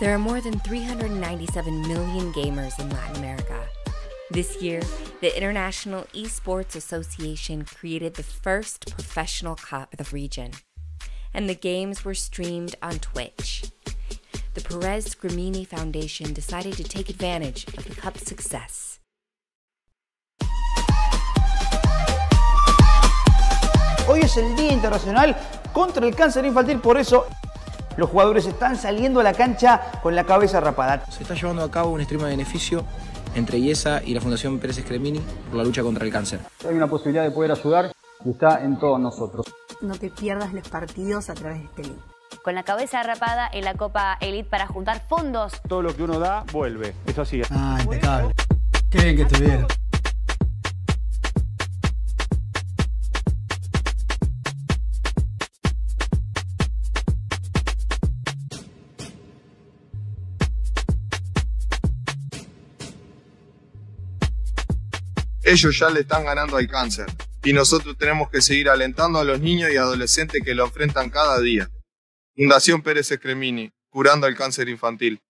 There are more than 397 million gamers in Latin America. This year, the International Esports Association created the first professional cup of the region, and the games were streamed on Twitch. The Perez Gramini Foundation decided to take advantage of the cup's success. Hoy es el Día Internacional contra el Cáncer Infantil, por eso los jugadores están saliendo a la cancha con la cabeza rapada. Se está llevando a cabo un extremo de beneficio entre IESA y la Fundación Pérez Escremini por la lucha contra el cáncer. Hay una posibilidad de poder ayudar y está en todos nosotros. No te pierdas los partidos a través de este link. Con la cabeza rapada en la Copa Elite para juntar fondos. Todo lo que uno da, vuelve. Eso así. Ah, impecable. Qué bien que estuvieron. Ellos ya le están ganando al cáncer y nosotros tenemos que seguir alentando a los niños y adolescentes que lo enfrentan cada día. Fundación Pérez Escremini, curando el cáncer infantil.